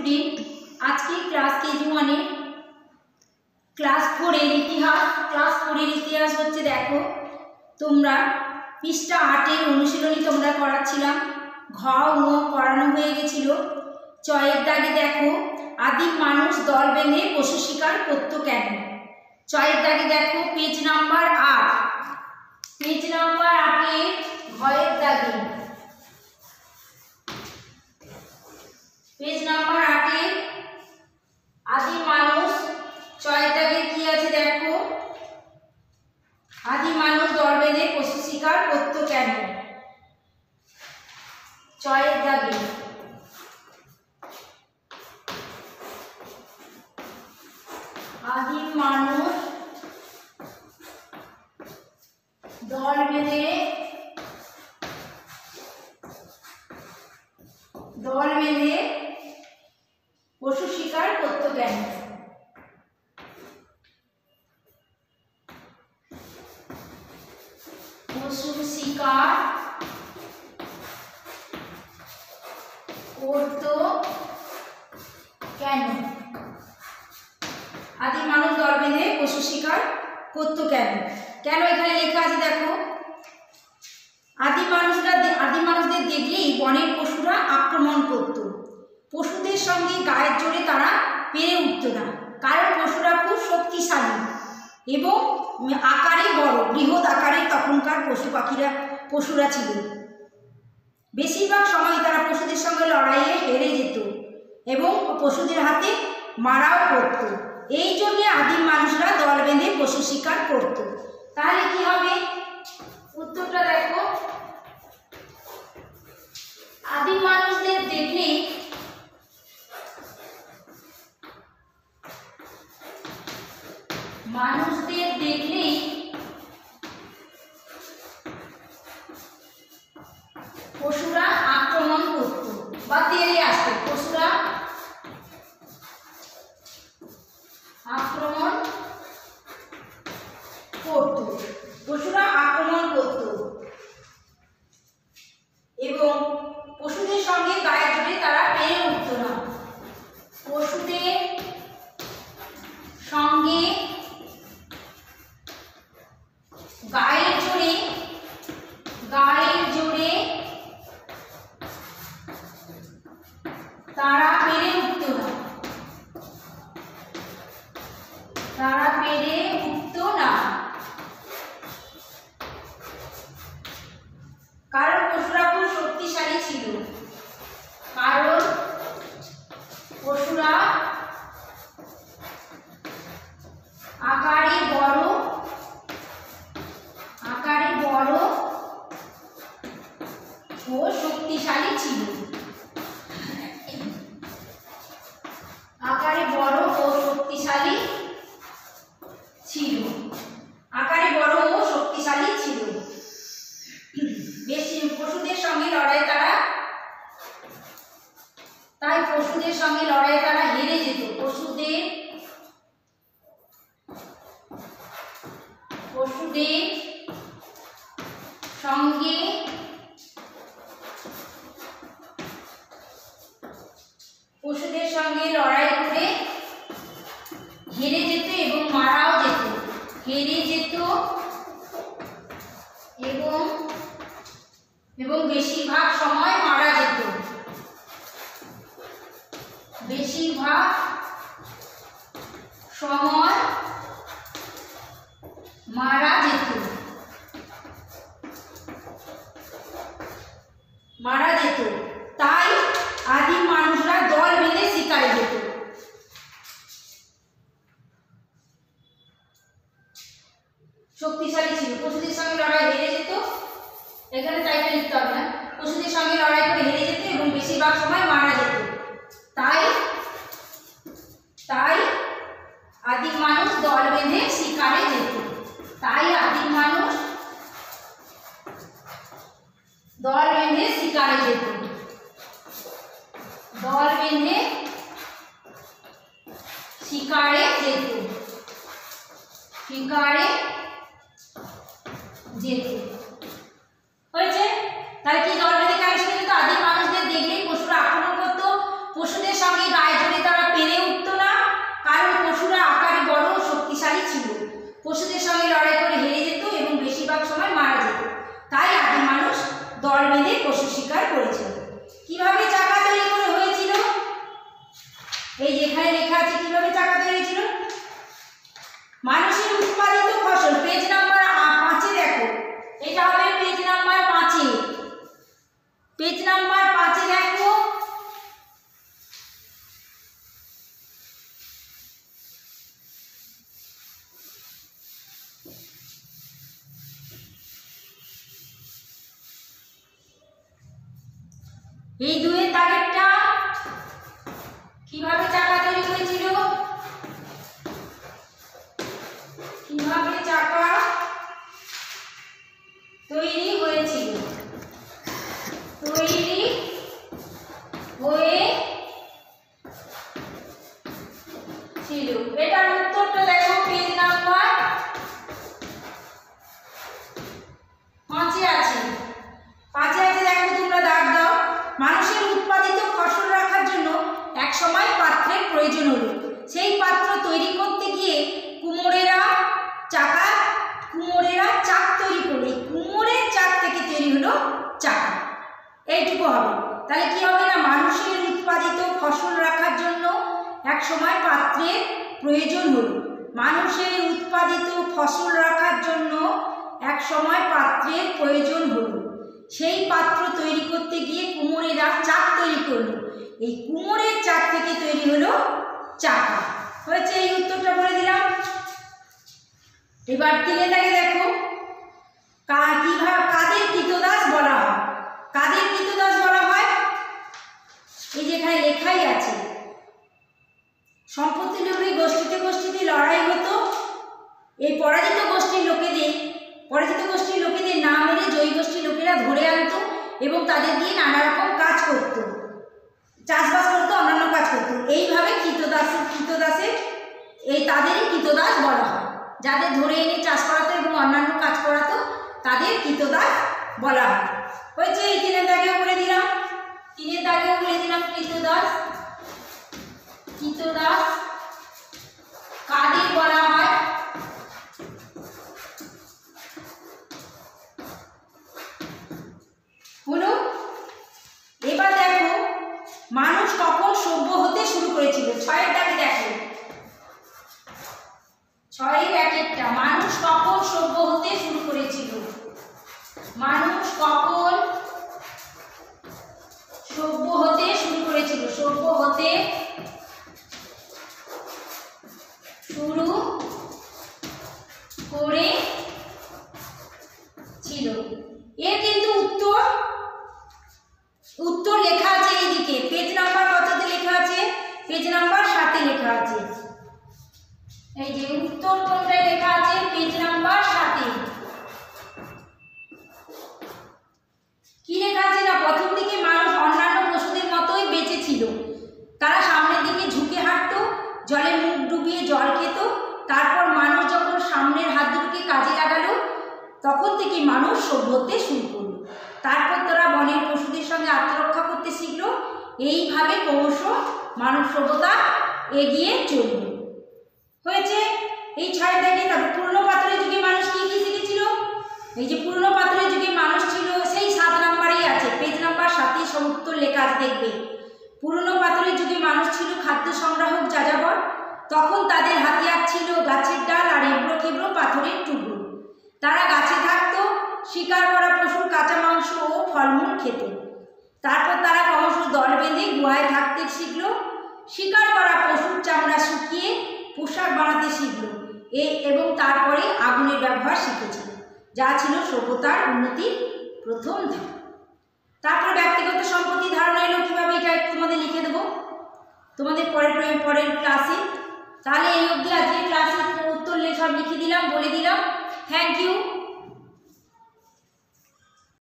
Student আজকে class KG ওয়ানের class ফোরের ইতিহাস ক্লাস ফোরের ইতিহাস হচ্ছে দেখো। তোমরা পৃষ্ঠা আটের অনুশীলনী তোমরা করাচ্ছিলাম। ঘ ও করানো হয়ে গেছিল। চয়ের দাগে দেখো, আদিম মানুষ দল বেঁধে পশু শিকার করতো কেন? চয়ের দাগে দেখো পেজ নাম্বার আট। পেজ নাম্বার আটের ঘয়ের দাগে পেজ নাম্বার আটে আদি মানুষ দাগে কি আছে দেখো? আদি মানুষ দল বেঁধে পশু শিকার করতো কেন? ছয়ের দাগে আদিম মানুষ দল বেঁধে দল বেঁধে পশু শিকার করতো কেন পশু শিকার করতো কেন? আদি মানুষ দল বেঁধে পশু শিকার করতো কেন? কেন এখানে লেখা আছে দেখো? আদি মানুষরা আদি মানুষদের দেখলেই বনের পশুরা আক্রমণ করত। পশুদের সঙ্গে গায়ের জোরে তারা পেরে উঠত না, কারণ পশুরা খুব শক্তিশালী এবং আকারে বড়, বৃহৎ আকারের তখনকার পশু পাখিরা, পশুরা ছিল। বেশিরভাগ সময় তারা পশুদের সঙ্গে লড়াইয়ে হেরে যেত এবং পশুদের হাতে মারাও পড়ত এই জন্যে আদিম মানুষরা দল বেঁধে পশু শিকার করত। তাহলে কি হবে? উত্তরটা দেখো। আদিম মানুষদের দেখলেই মানুষদের দেখলেই ಬಾತಿಯಲ್ಲಿ ಹಾಸ್ಬೇಕು ಸುರಾ তারা পেরে উঠত না তারা পেরে উঠত না। কারণ পশুরা খুব শক্তিশালী ছিল। কারণ পশুরা ছিল। আকারে বড় ও শক্তিশালী ছিল। বেশি পশুদের সঙ্গে লড়াই তারা তাই পশুদের সঙ্গে লড়াই তারা হেরে যেত। পশুদের পশুদের সঙ্গে এবং বেশিরভাগ সময় মারা যেত। বেশিরভাগ সময় মারা যেত। মারা যেত তাই আদিম মানুষরা দল বেঁধে শিকারে যেত শক্তিশালী ছিল পশুদের সঙ্গে লড়াই হেরে যেত এখানে তাইটা লিখতে হবে না পশুদের সঙ্গে লড়াই করে হেরে যেত এবং বেশিরভাগ সময় মারা যেত তাই তাই আদিম মানুষ দল বেঁধে শিকারে যেত তাই আদিম মানুষ দল বেঁধে শিকারে যেত দল বেঁধে শিকারে যেত শিকারে যেত হয়েছে তাহলে কি দল করেছিল কীভাবে চাকা তৈরি করে হয়েছিল? এই যেখানে লেখা আছে কীভাবে চাকা তৈরি হয়েছিল? মানুষের উৎপাদিত ফসল পেজ নাম্বার পাঁচে দেখো। এটা হবে পেজ নাম্বার পাঁচে। পেজ নাম্বার এই দুয়ের দাগেরটা কীভাবে চাকা তৈরি হয়েছিল? কীভাবে চাকা তৈরি হয়েছিল? তৈরি হয়ে ছিল এটার উত্তরটা দেখো পেজ নাম্বার পাঁচে আছে পাঁচে আছে দেখো তোমরা দাগ দাও মানুষের উৎপাদিত ফসল রাখার জন্য এক সময় পাত্রের প্রয়োজন হলো সেই পাত্র তৈরি করতে গিয়ে কুমোরেরা চাকা কুমোরেরা চাক তৈরি করল এই কুমোরের চাক থেকে তৈরি হলো চাকা এইটুকু হবে। তাহলে কি হবে না? মানুষের উৎপাদিত ফসল রাখার জন্য এক সময় পাত্রের প্রয়োজন হলো। মানুষের উৎপাদিত ফসল রাখার জন্য এক সময় পাত্রের প্রয়োজন হলো। সেই পাত্র তৈরি করতে গিয়ে কুমোরেরা চাক তৈরি করল। এই কুমোরের চাক থেকে তৈরি হলো চাকা। হয়েছে এই উত্তরটা বলে দিলাম। এবার তিনে দাগে দেখো। কীভাবে কাদের কৃতদাস বলা হয়? কাদের কৃতদাস বলা হয়? এই যে লেখাই আছে, সম্পত্তি লোভী গোষ্ঠীতে গোষ্ঠীতে লড়াই হতো, এই পরাজিত গোষ্ঠীর লোকেদের, পরাজিত গোষ্ঠীর লোকেদের না মেরে জয়ী গোষ্ঠীর লোকেরা ধরে আনতো এবং তাদের দিয়ে নানা রকম কাজ করত। চাষবাস করতো, অন্যান্য কাজ করতো। এইভাবে কৃতদাস কৃতদাসের এই তাদেরই কৃতদাস বলা হয়। যাদের ধরে এনে চাষ করাতো এবং অন্যান্য কাজ করাতো, তাদের কৃতদাস বলা হয়। হয়েছে এই তিনের দাগেও বলে দিলাম। তিনের দাগেও বলে দিলাম কৃতদাস। কৃতদাস। পেজ নাম্বার সাতে লেখা আছে। এই যে উত্তর কোনটায় লেখা আছে পেজ নাম্বার সাতে কি লেখা আছে না? প্রথম দিকে মানুষ অন্যান্য পশুদের মতোই বেঁচে ছিল। তারা সামনের দিকে ঝুঁকে হাঁটতো, জলে মুখ ডুবিয়ে জল খেত, তারপর মানুষ যখন সামনের হাত দুটোকে কাজে লাগালো, তখন থেকে মানুষ সভ্য হতে শুরু করল। তারপর তারা বনের পশুদের সঙ্গে আত্মরক্ষা করতে শিখলো। এইভাবে ক্রমশ মানব সভ্যতা এগিয়ে চলল হয়েছে? এই ছয় দেখে তারপর পুরনো পাথরের যুগে মানুষ কি কি শিখেছিল? এই যে পুরনো পাথরের যুগে মানুষ ছিল, সেই সাত নাম্বারেই আছে। পেজ নাম্বার সাতেই সব উত্তর লেখা আছে, দেখবে। পুরনো পাথরের যুগে মানুষ ছিল খাদ্য সংগ্রাহক যাযাবর। তখন তাদের হাতিয়ার ছিল গাছের ডাল আর এবড়ো খেবড়ো পাথরের টুকরো। তারা গাছে থাকতো, শিকার করা পশুর কাঁচা মাংস ও ফলমূল খেত। তারপর তারা ক্রমশ দল বেঁধে গুহায় থাকতে শিখলো শিকার করা পশুর চামড়া শুকিয়ে পোশাক বানাতে শিখলো। এ এবং তারপরে আগুনের ব্যবহার শিখেছিল যা ছিল সভ্যতার উন্নতির প্রথম ধাপ। তারপর ব্যক্তিগত সম্পত্তি ধারণা এলো, কীভাবে এটা তোমাদের লিখে দেবো? তোমাদের পরের পরের ক্লাসে তাহলে এই অবধি আজকে ক্লাসে উত্তর সব লিখে দিলাম, বলে দিলাম। Thank you